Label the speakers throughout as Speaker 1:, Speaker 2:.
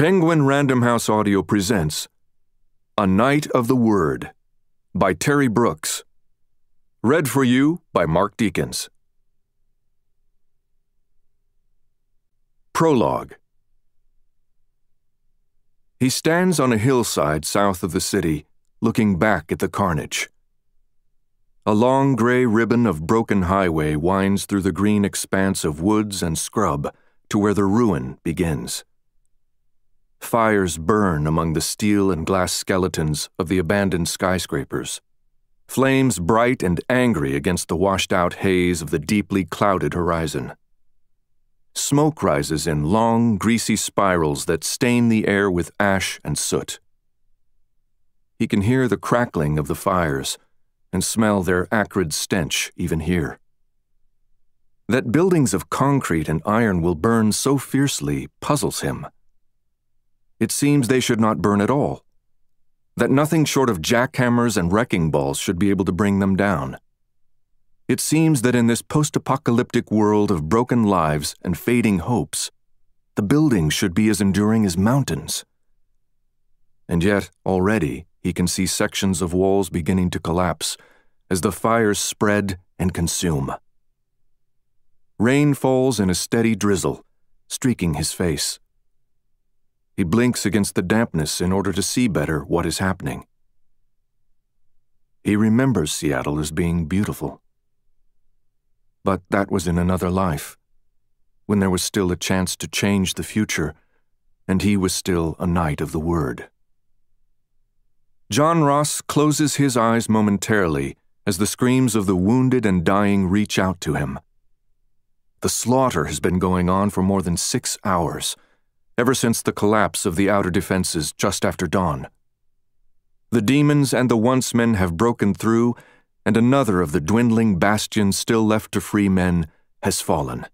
Speaker 1: Penguin Random House Audio presents A Knight of the Word by Terry Brooks. Read for you by Mark Deakins. Prologue He stands on a hillside south of the city, looking back at the carnage. A long gray ribbon of broken highway winds through the green expanse of woods and scrub to where the ruin begins. Fires burn among the steel and glass skeletons of the abandoned skyscrapers. Flames bright and angry against the washed out haze of the deeply clouded horizon. Smoke rises in long, greasy spirals that stain the air with ash and soot. He can hear the crackling of the fires and smell their acrid stench even here. That buildings of concrete and iron will burn so fiercely puzzles him. It seems they should not burn at all, that nothing short of jackhammers and wrecking balls should be able to bring them down. It seems that in this post apocalyptic world of broken lives and fading hopes, the buildings should be as enduring as mountains. And yet, already, he can see sections of walls beginning to collapse as the fires spread and consume. Rain falls in a steady drizzle, streaking his face. He blinks against the dampness in order to see better what is happening. He remembers Seattle as being beautiful. But that was in another life, when there was still a chance to change the future, and he was still a knight of the word. John Ross closes his eyes momentarily as the screams of the wounded and dying reach out to him. The slaughter has been going on for more than six hours, ever since the collapse of the outer defenses just after dawn. The demons and the once men have broken through, and another of the dwindling bastions still left to free men has fallen.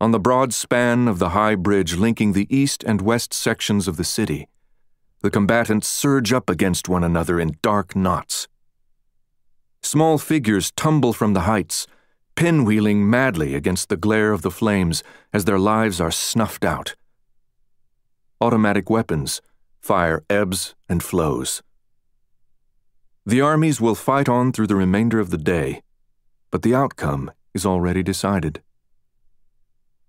Speaker 1: On the broad span of the high bridge linking the east and west sections of the city, the combatants surge up against one another in dark knots. Small figures tumble from the heights, pinwheeling madly against the glare of the flames as their lives are snuffed out. Automatic weapons fire ebbs and flows. The armies will fight on through the remainder of the day, but the outcome is already decided.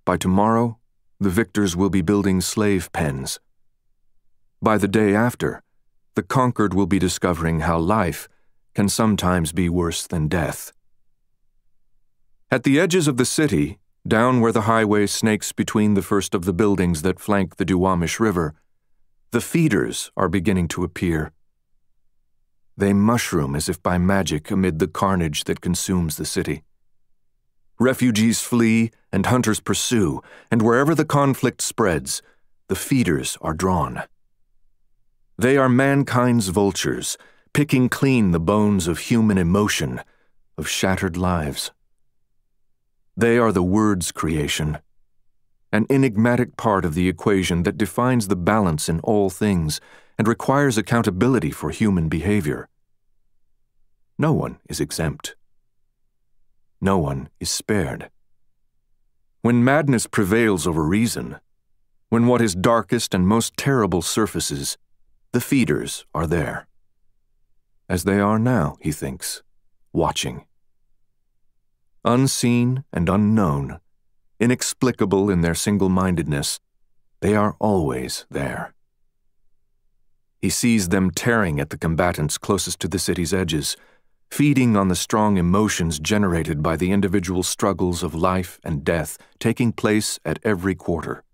Speaker 1: By tomorrow, the victors will be building slave pens by the day after, the conquered will be discovering how life can sometimes be worse than death. At the edges of the city, down where the highway snakes between the first of the buildings that flank the Duwamish River, the feeders are beginning to appear. They mushroom as if by magic amid the carnage that consumes the city. Refugees flee and hunters pursue, and wherever the conflict spreads, the feeders are drawn. They are mankind's vultures, picking clean the bones of human emotion, of shattered lives. They are the word's creation, an enigmatic part of the equation that defines the balance in all things and requires accountability for human behavior. No one is exempt. No one is spared. When madness prevails over reason, when what is darkest and most terrible surfaces, the feeders are there. As they are now, he thinks, watching. Unseen and unknown, inexplicable in their single mindedness, they are always there. He sees them tearing at the combatants closest to the city's edges, feeding on the strong emotions generated by the individual struggles of life and death taking place at every quarter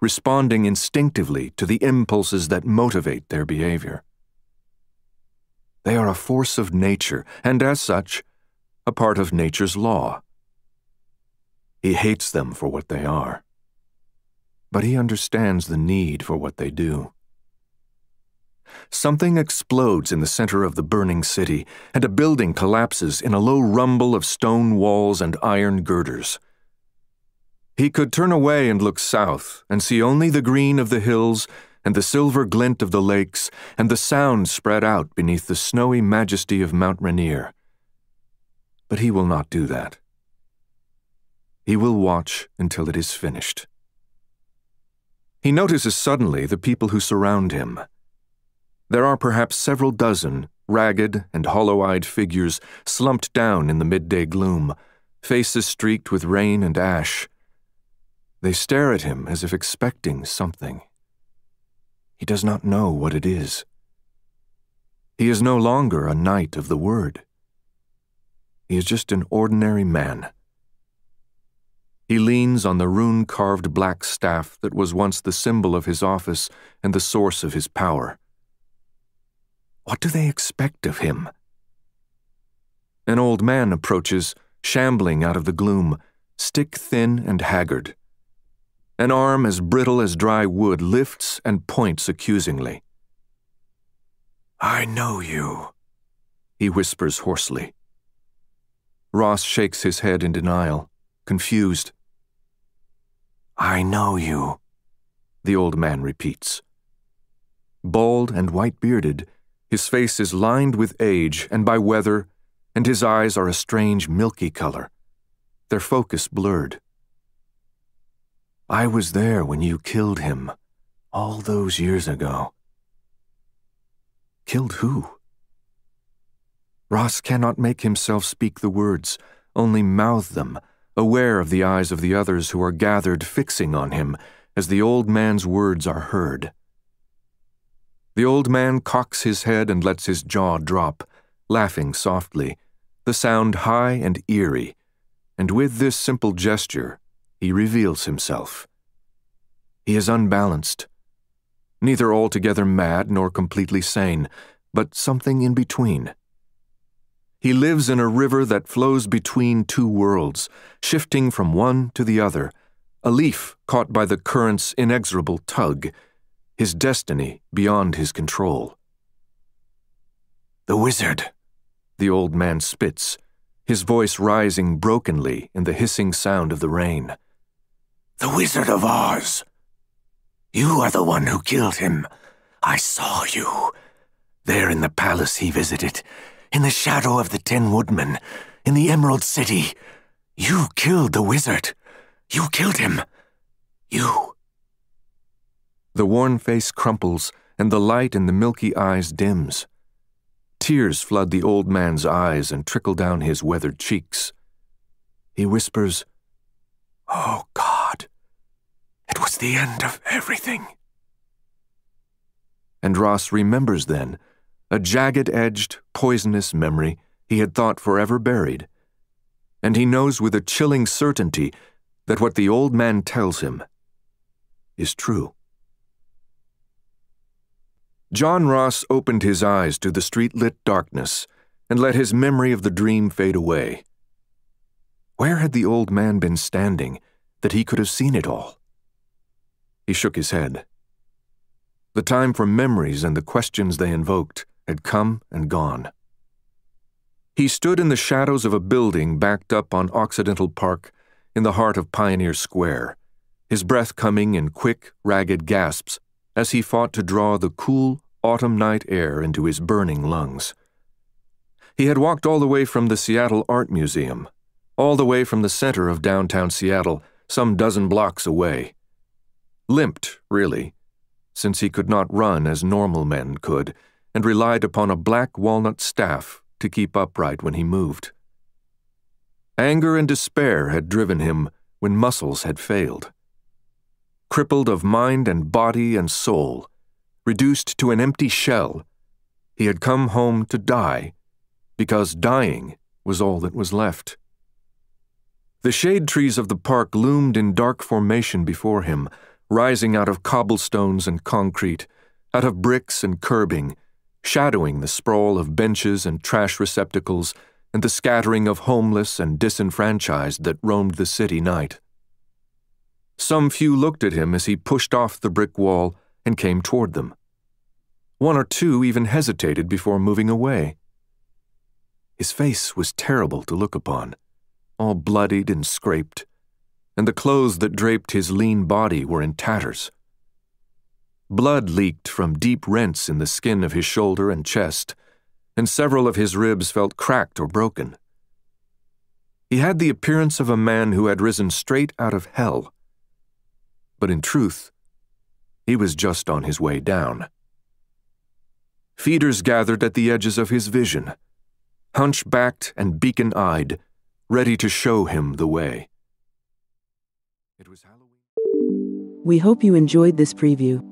Speaker 1: responding instinctively to the impulses that motivate their behavior. They are a force of nature, and as such, a part of nature's law. He hates them for what they are, but he understands the need for what they do. Something explodes in the center of the burning city, and a building collapses in a low rumble of stone walls and iron girders. He could turn away and look south and see only the green of the hills and the silver glint of the lakes and the sound spread out beneath the snowy majesty of Mount Rainier. But he will not do that. He will watch until it is finished. He notices suddenly the people who surround him. There are perhaps several dozen ragged and hollow eyed figures slumped down in the midday gloom, faces streaked with rain and ash. They stare at him as if expecting something. He does not know what it is. He is no longer a knight of the word. He is just an ordinary man. He leans on the rune carved black staff that was once the symbol of his office and the source of his power. What do they expect of him? An old man approaches, shambling out of the gloom, stick thin and haggard. An arm as brittle as dry wood lifts and points accusingly. I know you, he whispers hoarsely. Ross shakes his head in denial, confused. I know you, the old man repeats. Bald and white bearded, his face is lined with age and by weather, and his eyes are a strange milky color, their focus blurred. I was there when you killed him, all those years ago. Killed who? Ross cannot make himself speak the words, only mouth them, aware of the eyes of the others who are gathered fixing on him as the old man's words are heard. The old man cocks his head and lets his jaw drop, laughing softly, the sound high and eerie, and with this simple gesture, he reveals himself. He is unbalanced, neither altogether mad nor completely sane, but something in between. He lives in a river that flows between two worlds, shifting from one to the other, a leaf caught by the current's inexorable tug his destiny beyond his control. The wizard, the old man spits, his voice rising brokenly in the hissing sound of the rain. The Wizard of Oz. You are the one who killed him. I saw you. There in the palace he visited, in the shadow of the Tin Woodman, in the Emerald City. You killed the wizard. You killed him. You. The worn face crumples, and the light in the milky eyes dims. Tears flood the old man's eyes and trickle down his weathered cheeks. He whispers, Oh God, it was the end of everything. And Ross remembers then a jagged edged, poisonous memory he had thought forever buried. And he knows with a chilling certainty that what the old man tells him is true. John Ross opened his eyes to the street lit darkness and let his memory of the dream fade away. Where had the old man been standing that he could have seen it all? He shook his head. The time for memories and the questions they invoked had come and gone. He stood in the shadows of a building backed up on Occidental Park in the heart of Pioneer Square, his breath coming in quick, ragged gasps as he fought to draw the cool, autumn night air into his burning lungs. He had walked all the way from the Seattle Art Museum, all the way from the center of downtown Seattle, some dozen blocks away. Limped, really, since he could not run as normal men could, and relied upon a black walnut staff to keep upright when he moved. Anger and despair had driven him when muscles had failed crippled of mind and body and soul, reduced to an empty shell, he had come home to die, because dying was all that was left. The shade trees of the park loomed in dark formation before him, rising out of cobblestones and concrete, out of bricks and curbing, shadowing the sprawl of benches and trash receptacles and the scattering of homeless and disenfranchised that roamed the city night. Some few looked at him as he pushed off the brick wall and came toward them. One or two even hesitated before moving away. His face was terrible to look upon, all bloodied and scraped, and the clothes that draped his lean body were in tatters. Blood leaked from deep rents in the skin of his shoulder and chest, and several of his ribs felt cracked or broken. He had the appearance of a man who had risen straight out of hell but in truth, He was just on his way down. Feeders gathered at the edges of his vision, hunchbacked and beacon eyed, ready to show him the way.
Speaker 2: We hope you enjoyed this preview.